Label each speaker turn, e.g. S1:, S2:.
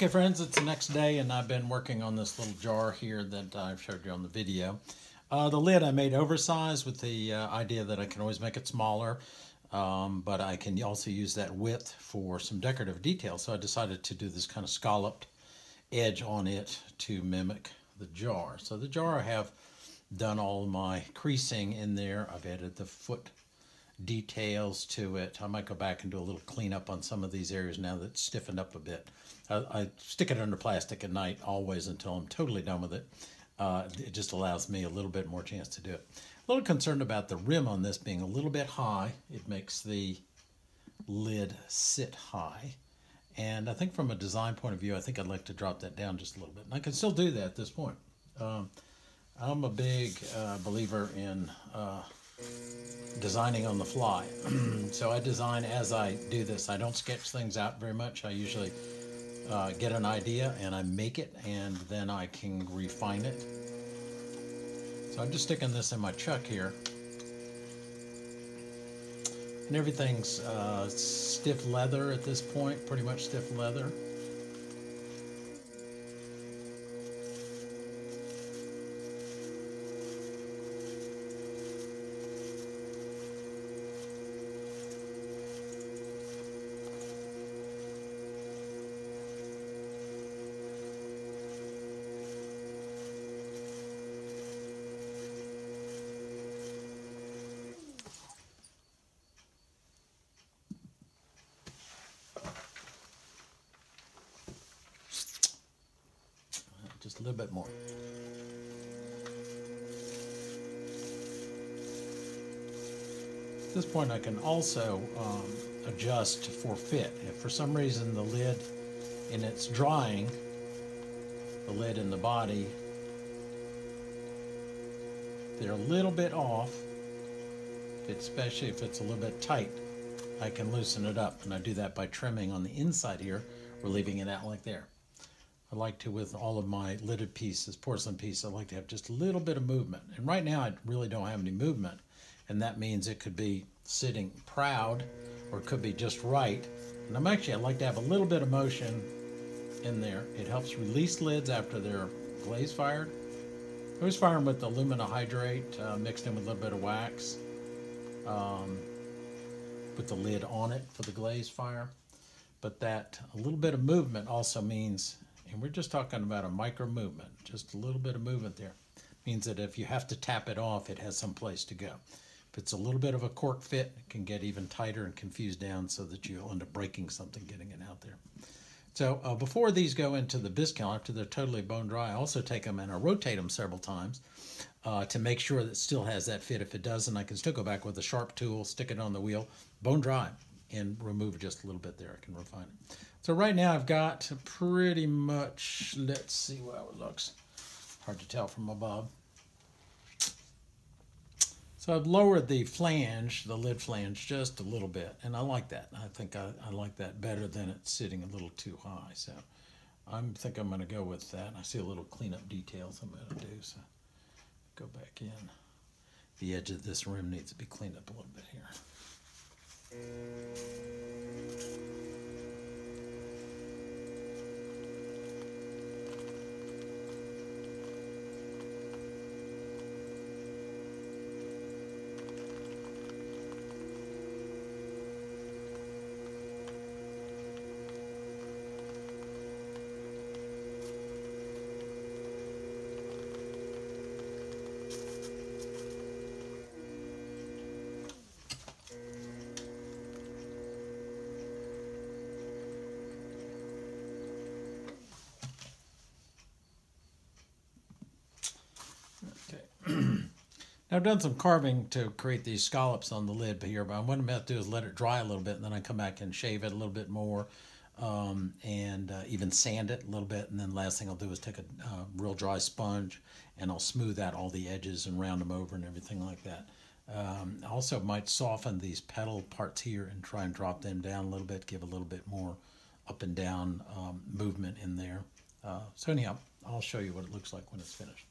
S1: Okay, friends, it's the next day, and I've been working on this little jar here that I've showed you on the video. Uh, the lid I made oversized with the uh, idea that I can always make it smaller, um, but I can also use that width for some decorative detail. So I decided to do this kind of scalloped edge on it to mimic the jar. So the jar I have done all my creasing in there. I've added the foot details to it. I might go back and do a little cleanup on some of these areas now that it's stiffened up a bit. I, I stick it under plastic at night always until I'm totally done with it. Uh, it just allows me a little bit more chance to do it. A little concerned about the rim on this being a little bit high. It makes the lid sit high. And I think from a design point of view, I think I'd like to drop that down just a little bit. And I can still do that at this point. Um, I'm a big uh, believer in uh, designing on the fly. so I design as I do this. I don't sketch things out very much. I usually uh, get an idea and I make it and then I can refine it. So I'm just sticking this in my chuck here. And everything's uh, stiff leather at this point, pretty much stiff leather. A little bit more. At this point I can also um, adjust for fit. If for some reason the lid in its drying, the lid and the body, they're a little bit off, especially if it's a little bit tight, I can loosen it up. And I do that by trimming on the inside here, or leaving it out like there. I like to, with all of my lidded pieces, porcelain pieces, I like to have just a little bit of movement. And right now I really don't have any movement. And that means it could be sitting proud or it could be just right. And I'm actually, I like to have a little bit of motion in there. It helps release lids after they're glaze fired. I was them with alumina hydrate uh, mixed in with a little bit of wax. Um, with the lid on it for the glaze fire. But that a little bit of movement also means and we're just talking about a micro movement, just a little bit of movement there. Means that if you have to tap it off, it has some place to go. If it's a little bit of a cork fit, it can get even tighter and confused down so that you'll end up breaking something getting it out there. So uh, before these go into the Biscal, after they're totally bone dry, I also take them and I rotate them several times uh, to make sure that it still has that fit. If it doesn't, I can still go back with a sharp tool, stick it on the wheel, bone dry, and remove just a little bit there. I can refine it. So right now I've got pretty much, let's see how it looks. Hard to tell from above. So I've lowered the flange, the lid flange, just a little bit, and I like that. I think I, I like that better than it sitting a little too high. So I think I'm going to go with that. I see a little cleanup details I'm going to do. So go back in. The edge of this rim needs to be cleaned up a little bit here. Música Now I've done some carving to create these scallops on the lid here, but what I'm about to do is let it dry a little bit, and then I come back and shave it a little bit more, um, and uh, even sand it a little bit. And then last thing I'll do is take a uh, real dry sponge, and I'll smooth out all the edges and round them over and everything like that. Um, also might soften these petal parts here and try and drop them down a little bit, give a little bit more up and down um, movement in there. Uh, so anyhow, I'll show you what it looks like when it's finished.